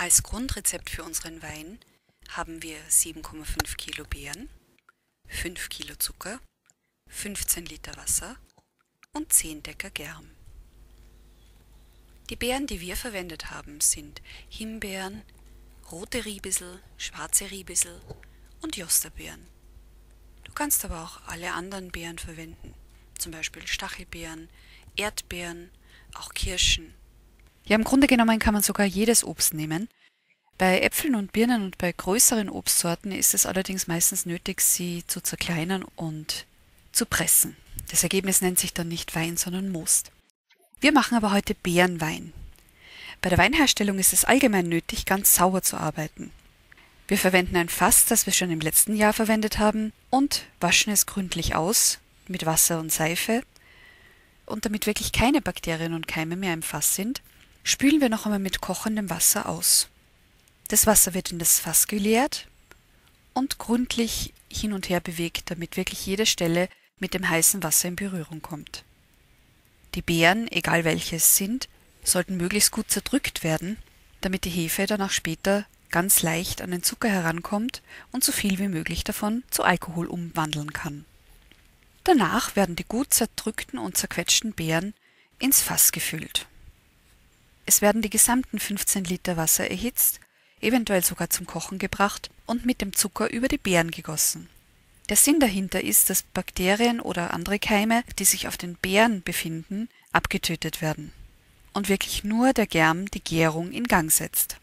Als Grundrezept für unseren Wein haben wir 7,5 Kilo Beeren, 5 Kilo Zucker, 15 Liter Wasser und 10 Decker Germ. Die Beeren, die wir verwendet haben, sind Himbeeren, rote Riebissel, schwarze Riebissel und Josterbeeren. Du kannst aber auch alle anderen Beeren verwenden, zum Beispiel Stachelbeeren, Erdbeeren, auch Kirschen. Ja, im Grunde genommen kann man sogar jedes Obst nehmen. Bei Äpfeln und Birnen und bei größeren Obstsorten ist es allerdings meistens nötig, sie zu zerkleinern und zu pressen. Das Ergebnis nennt sich dann nicht Wein, sondern Most. Wir machen aber heute Beerenwein. Bei der Weinherstellung ist es allgemein nötig, ganz sauber zu arbeiten. Wir verwenden ein Fass, das wir schon im letzten Jahr verwendet haben, und waschen es gründlich aus mit Wasser und Seife. Und damit wirklich keine Bakterien und Keime mehr im Fass sind, spülen wir noch einmal mit kochendem Wasser aus. Das Wasser wird in das Fass geleert und gründlich hin und her bewegt, damit wirklich jede Stelle mit dem heißen Wasser in Berührung kommt. Die Beeren, egal welche es sind, sollten möglichst gut zerdrückt werden, damit die Hefe danach später ganz leicht an den Zucker herankommt und so viel wie möglich davon zu Alkohol umwandeln kann. Danach werden die gut zerdrückten und zerquetschten Beeren ins Fass gefüllt. Es werden die gesamten 15 Liter Wasser erhitzt, eventuell sogar zum Kochen gebracht und mit dem Zucker über die Beeren gegossen. Der Sinn dahinter ist, dass Bakterien oder andere Keime, die sich auf den Beeren befinden, abgetötet werden und wirklich nur der Germ die Gärung in Gang setzt.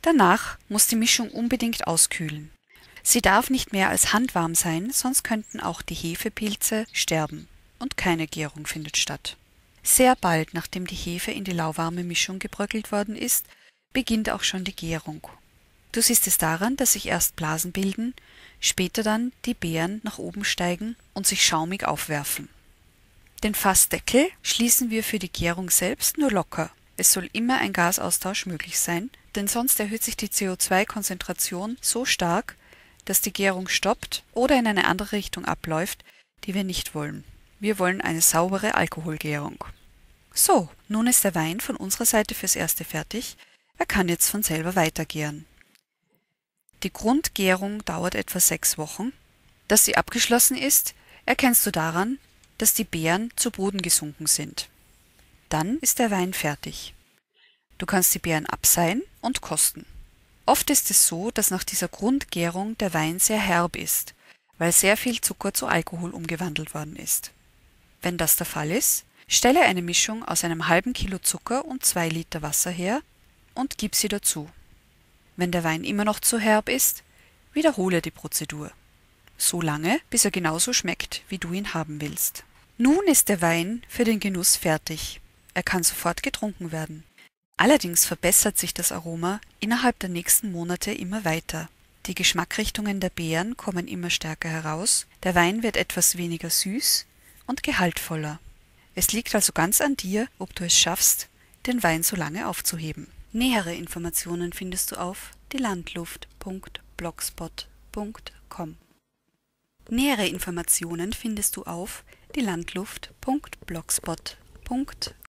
Danach muss die Mischung unbedingt auskühlen. Sie darf nicht mehr als handwarm sein, sonst könnten auch die Hefepilze sterben und keine Gärung findet statt. Sehr bald, nachdem die Hefe in die lauwarme Mischung gebröckelt worden ist, beginnt auch schon die Gärung. Du siehst es daran, dass sich erst Blasen bilden, später dann die Beeren nach oben steigen und sich schaumig aufwerfen. Den Fassdeckel schließen wir für die Gärung selbst nur locker. Es soll immer ein Gasaustausch möglich sein, denn sonst erhöht sich die CO2-Konzentration so stark, dass die Gärung stoppt oder in eine andere Richtung abläuft, die wir nicht wollen. Wir wollen eine saubere Alkoholgärung. So, nun ist der Wein von unserer Seite fürs Erste fertig. Er kann jetzt von selber weitergären. Die Grundgärung dauert etwa sechs Wochen. Dass sie abgeschlossen ist, erkennst du daran, dass die Beeren zu Boden gesunken sind. Dann ist der Wein fertig. Du kannst die Beeren abseihen und kosten. Oft ist es so, dass nach dieser Grundgärung der Wein sehr herb ist, weil sehr viel Zucker zu Alkohol umgewandelt worden ist. Wenn das der Fall ist, stelle eine Mischung aus einem halben Kilo Zucker und zwei Liter Wasser her und gib sie dazu. Wenn der Wein immer noch zu herb ist, wiederhole die Prozedur. So lange, bis er genauso schmeckt, wie du ihn haben willst. Nun ist der Wein für den Genuss fertig. Er kann sofort getrunken werden. Allerdings verbessert sich das Aroma innerhalb der nächsten Monate immer weiter. Die Geschmackrichtungen der Beeren kommen immer stärker heraus, der Wein wird etwas weniger süß und gehaltvoller. Es liegt also ganz an dir, ob du es schaffst, den Wein so lange aufzuheben. Nähere Informationen findest du auf dielandluft.blogspot.com. Nähere Informationen findest du auf dielandluft.blogspot.com